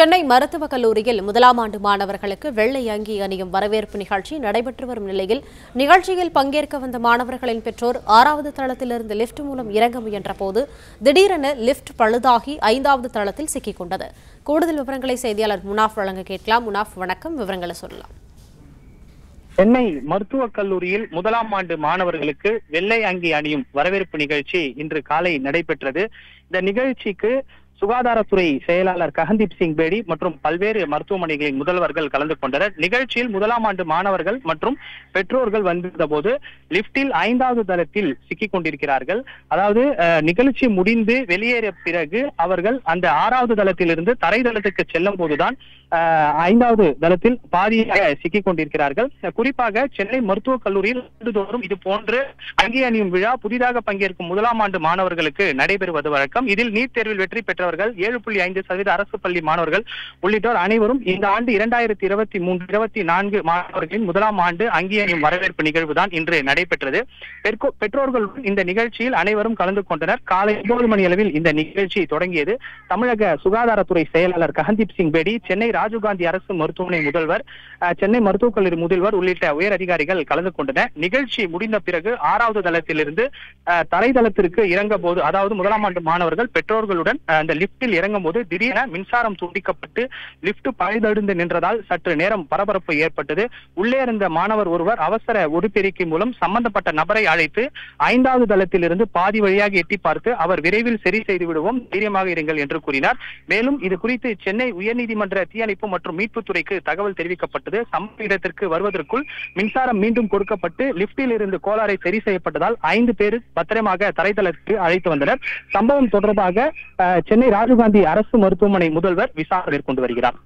சென்னை மருத்துவக் கல்லூரியில் முதலாம் ஆண்டு மாணவர்களுக்கு வெள்ளை அங்கி அணியும் வரவேற்பு நிகழ்ச்சி நடைபெற்று வரும் நிலையில் நிகழ்ச்சியில் பங்கேற்க வந்த மாணவர்களின் பெற்றோர் ஆறாவது தளத்திலிருந்து லிப்ட் மூலம் இறங்க முயன்ற போது திடீரென லிப்ட் பழுதாகி ஐந்தாவது தளத்தில் சிக்கிக் கொண்டது. கூடுதல் விவரங்களை செய்தியாளர் முனாஃப் வழங்க கேட்கலாம். முனாஃப் வணக்கம். விவரங்களை சொல்லலாம். சென்னை மருத்துவக் கல்லூரியில் முதலாம் ஆண்டு மாணவர்களுக்கு வெள்ளை அங்கி அணியும் வரவேற்பு நிகழ்ச்சி இன்று காலை நடைபெற்றது. இந்த நிகழ்ச்சிக்கு சுகாதாரத்துறை செயலாளர் ககன்தீப் சிங் பேடி மற்றும் பல்வேறு மருத்துவமனைகளின் முதல்வர்கள் கலந்து கொண்டனர். நிகழ்ச்சியில் முதலாம் ஆண்டு மாணவர்கள் மற்றும் பெற்றோர்கள் வந்திருந்த போது லிப்டில் ஐந்தாவது தளத்தில் சிக்கிக் கொண்டிருக்கிறார்கள். அதாவது நிகழ்ச்சி முடிந்து வெளியேறிய பிறகு அவர்கள் அந்த ஆறாவது தளத்திலிருந்து தரை தளத்துக்கு செல்லும் போதுதான் ஐந்தாவது தளத்தில் பாதியாக சிக்கிக் கொண்டிருக்கிறார்கள். குறிப்பாக சென்னை மருத்துவக் கல்லூரியில் ஆண்டுதோறும் இது போன்று அங்கி அணியும் விழா புதிதாக பங்கேற்கும் முதலாம் ஆண்டு மாணவர்களுக்கு நடைபெறுவது வழக்கம். இதில் நீட் தேர்வில் வெற்றி மாணவர்கள் ஏழு புள்ளி ஐந்து சதவீத அரசு பள்ளி மாணவர்கள் உள்ளிட்டோர் அனைவரும் இந்த ஆண்டு இரண்டாயிரத்தி இருபத்தி மூன்று இருபத்தி நான்கு மாணவர்களின் முதலாம் ஆண்டு அங்கி அணியும் வரவேற்பு நிகழ்வு தான் இன்று நடைபெற்றது. பெற்றோர்கள் இந்த நிகழ்ச்சியில் அனைவரும் கலந்து கொண்டனர். காலை ஒன்பது மணி அளவில் இந்த நிகழ்ச்சி தொடங்கியது. தமிழக சுகாதாரத்துறை செயலாளர் ககன்தீப் சிங் பேடி சென்னை ராஜீவ்காந்தி அரசு மருத்துவமனை முதல்வர் சென்னை மருத்துவக் கல்லூரி முதல்வர் உள்ளிட்ட உயர் அதிகாரிகள் கலந்து கொண்டனர். நிகழ்ச்சி முடிந்த பிறகு ஆறாவது தளத்திலிருந்து தரைதளத்திற்கு இறங்க போது அதாவது முதலாம் ஆண்டு மாணவர்கள் பெற்றோர்களுடன் அந்த லிப்டில் இறங்கும் போது திடீரென மின்சாரம் துண்டிக்கப்பட்டு லிப்ட் பழுதடைந்து நின்றதால் சற்று நேரம் பரபரப்பு ஏற்பட்டது. உள்ளே இருந்த மாணவர் ஒருவர் அவசர ஒடுப்பெருக்கி மூலம் சம்பந்தப்பட்ட நபரை அழைத்து ஐந்தாவது தளத்தில் இருந்து பாதி வழியாக எட்டி பார்த்து அவர் விரைவில் சரி செய்து விடுவோம் தைரியமாக இருங்கள் என்று கூறினார். மேலும் இது குறித்து சென்னை உயர்நீதிமன்ற தீயணைப்பு மற்றும் மீட்புத்துறைக்கு தகவல் தெரிவிக்கப்பட்டது. சம்பவ இடத்திற்கு வருவதற்குள் மின்சாரம் மீண்டும் கொடுக்கப்பட்டு லிப்டில் இருந்து கோளாறை சரி செய்யப்பட்டதால் ஐந்து பேர் பத்திரமாக தரைதளத்துக்கு அழைத்து வந்தனர். சம்பவம் தொடர்பாக சென்னை ராஜீவ்காந்தி அரசு மருத்துவமனை முதல்வர் விசாரணை மேற்கொண்டு வருகிறார்.